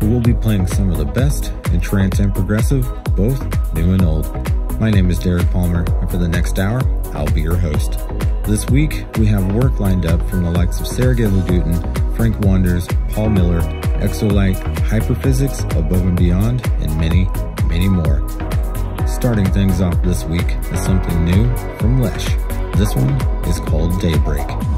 we'll be playing some of the best in trance and progressive, both new and old. My name is Derek Palmer, and for the next hour, I'll be your host. This week, we have work lined up from the likes of Sergey Lagutin, Frank Waanders, Paul Miller, Exolight, Hyperphysics, Above and Beyond, and many, many more. Starting things off this week is something new from Lesh. This one is called Daybreak.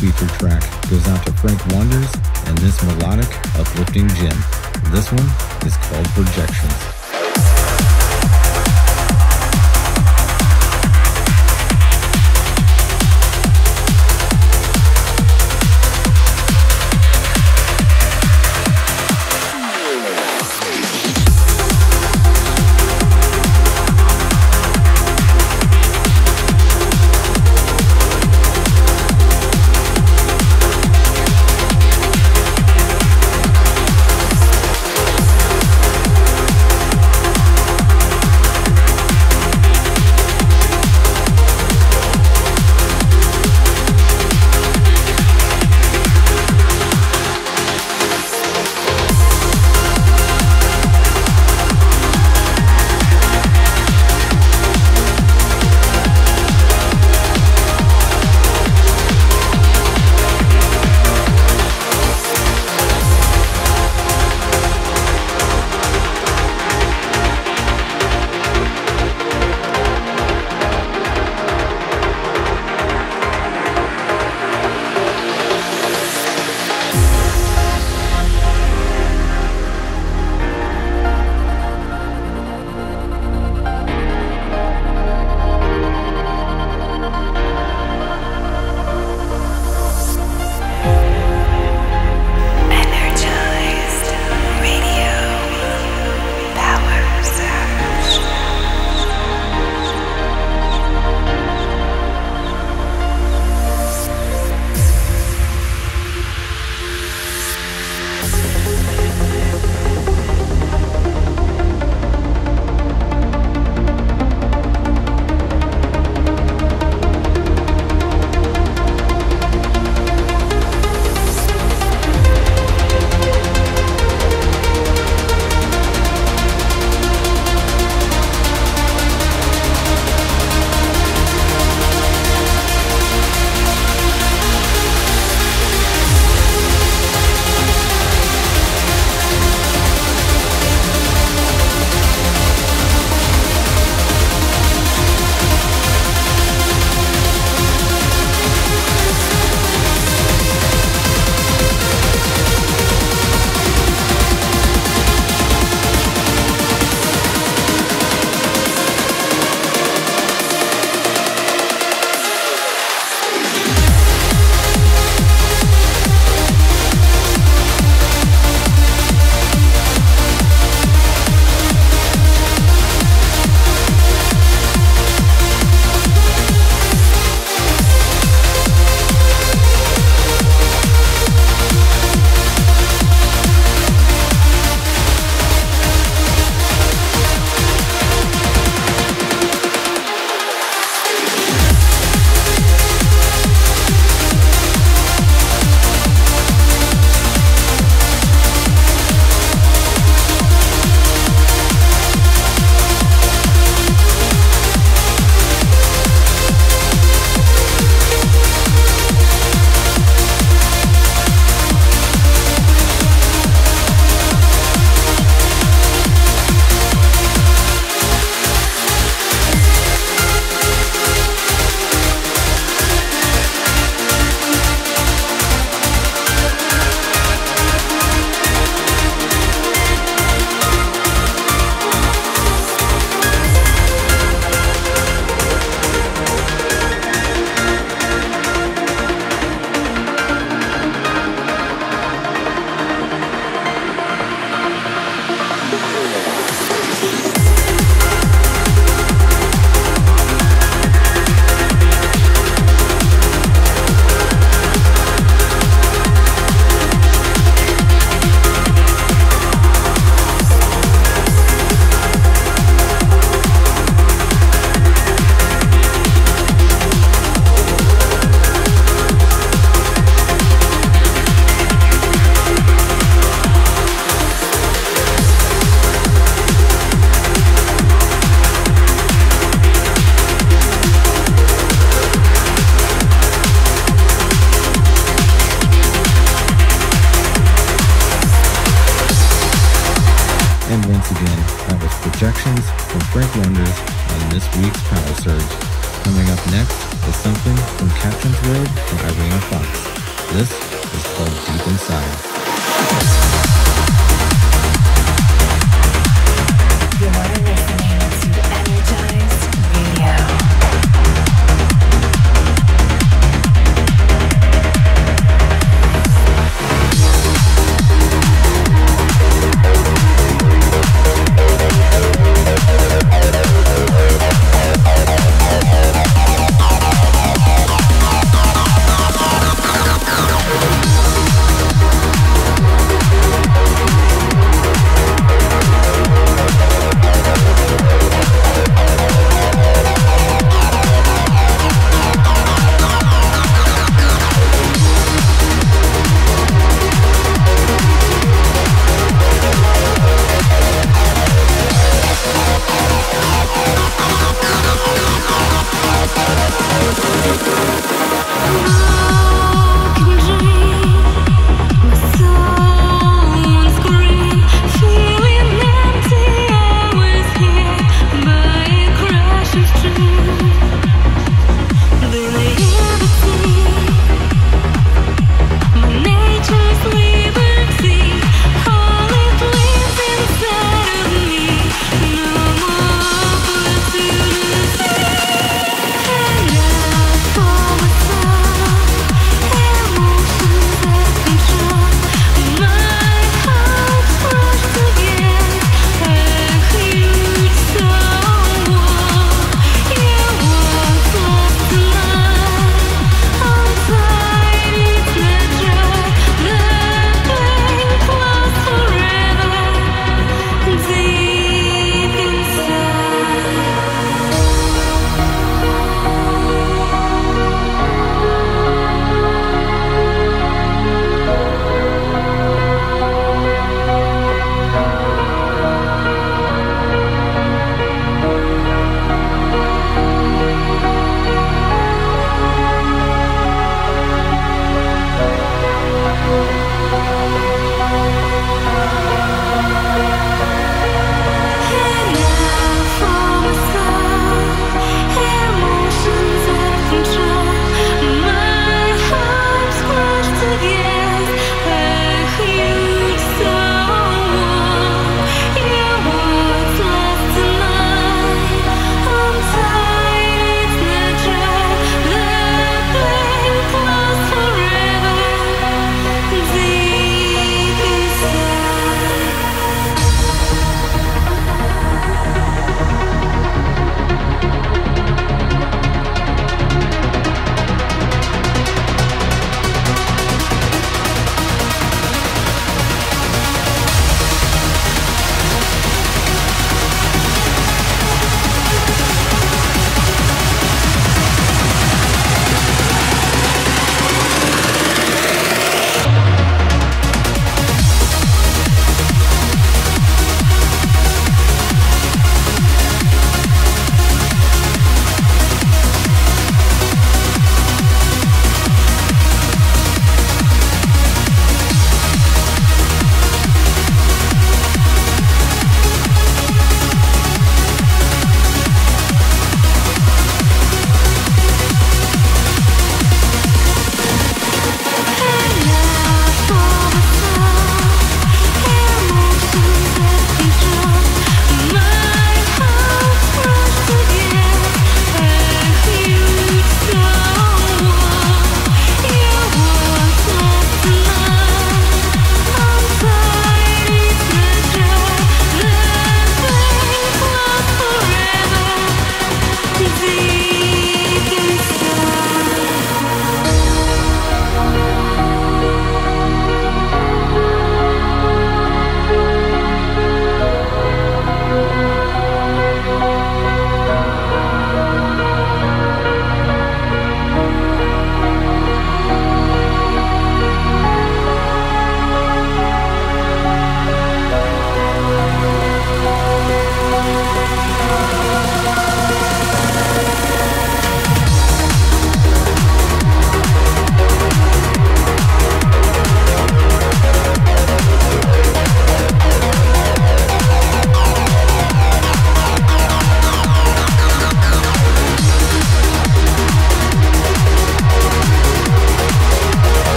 featured track goes out to Frank Waanders and this melodic, uplifting gem. This one is called Projections. Up next is something from Katrin's World from Irina Fox. This is called Deep Inside.